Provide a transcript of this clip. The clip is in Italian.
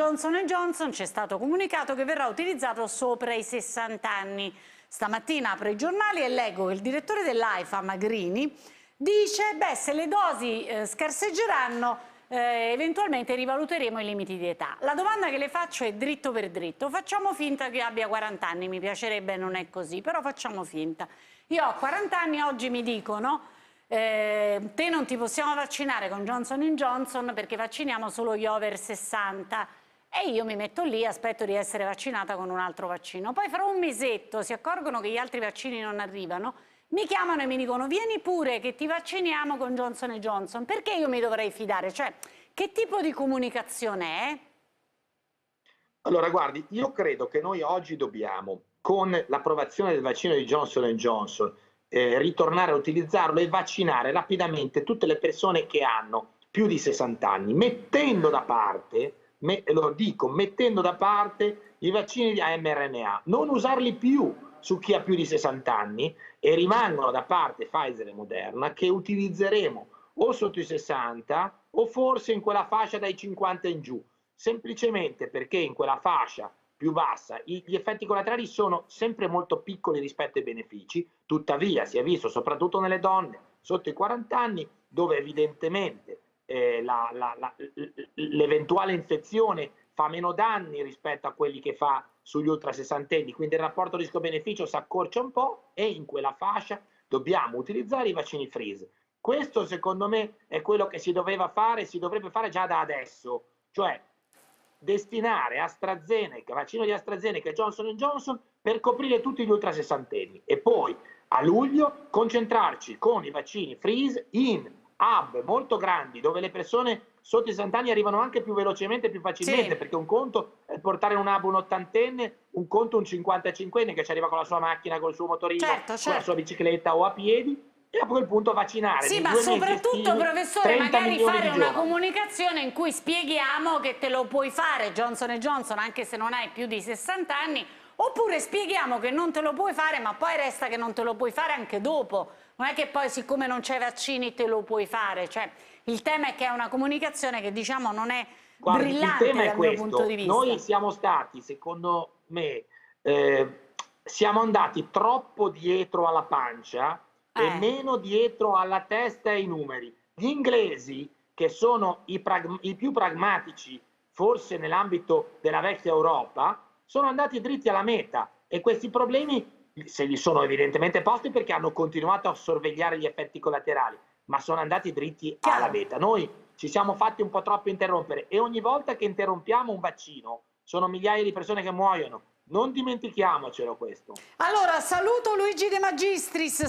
Johnson Johnson ci è stato comunicato che verrà utilizzato sopra i 60 anni. Stamattina apro i giornali e leggo che il direttore dell'AIFA, Magrini, dice beh se le dosi eh, scarseggeranno eh, eventualmente rivaluteremo i limiti di età. La domanda che le faccio è dritto per dritto. Facciamo finta che abbia 40 anni, mi piacerebbe non è così, però facciamo finta. Io ho 40 anni, oggi mi dicono eh, te non ti possiamo vaccinare con Johnson Johnson perché vacciniamo solo gli over 60 e io mi metto lì aspetto di essere vaccinata con un altro vaccino. Poi fra un mesetto si accorgono che gli altri vaccini non arrivano, mi chiamano e mi dicono vieni pure che ti vacciniamo con Johnson Johnson. Perché io mi dovrei fidare? Cioè, che tipo di comunicazione è? Allora, guardi, io credo che noi oggi dobbiamo, con l'approvazione del vaccino di Johnson Johnson, eh, ritornare a utilizzarlo e vaccinare rapidamente tutte le persone che hanno più di 60 anni, mettendo da parte, me, lo dico, mettendo da parte i vaccini di mRNA, non usarli più su chi ha più di 60 anni e rimangono da parte Pfizer e Moderna che utilizzeremo o sotto i 60 o forse in quella fascia dai 50 in giù, semplicemente perché in quella fascia più bassa, gli effetti collaterali sono sempre molto piccoli rispetto ai benefici, tuttavia si è visto soprattutto nelle donne sotto i 40 anni dove evidentemente eh, l'eventuale infezione fa meno danni rispetto a quelli che fa sugli ultra sessantenni, quindi il rapporto rischio-beneficio si accorcia un po' e in quella fascia dobbiamo utilizzare i vaccini freeze. Questo secondo me è quello che si doveva fare, si dovrebbe fare già da adesso, cioè destinare AstraZeneca, vaccino di AstraZeneca e Johnson Johnson per coprire tutti gli ultra sessantenni. E poi a luglio concentrarci con i vaccini freeze in hub molto grandi dove le persone sotto i 60 anni arrivano anche più velocemente e più facilmente sì. perché un conto è portare in un hub un ottantenne, un conto un 55enne che ci arriva con la sua macchina, col suo motorino, certo, certo. con la sua bicicletta o a piedi e a quel punto vaccinare. Sì, ma soprattutto, professore, magari fare una comunicazione in cui spieghiamo che te lo puoi fare Johnson Johnson anche se non hai più di 60 anni, oppure spieghiamo che non te lo puoi fare, ma poi resta che non te lo puoi fare anche dopo. Non è che poi siccome non c'è vaccini te lo puoi fare. Cioè, il tema è che è una comunicazione che diciamo non è Guardi, brillante il tema dal è questo. punto di vista. Noi siamo stati, secondo me, eh, siamo andati troppo dietro alla pancia eh. e meno dietro alla testa e ai numeri. Gli inglesi, che sono i, i più pragmatici, forse nell'ambito della vecchia Europa, sono andati dritti alla meta e questi problemi se li sono evidentemente posti perché hanno continuato a sorvegliare gli effetti collaterali, ma sono andati dritti alla meta. Noi ci siamo fatti un po' troppo interrompere e ogni volta che interrompiamo un vaccino sono migliaia di persone che muoiono. Non dimentichiamocelo questo. Allora, saluto Luigi De Magistris.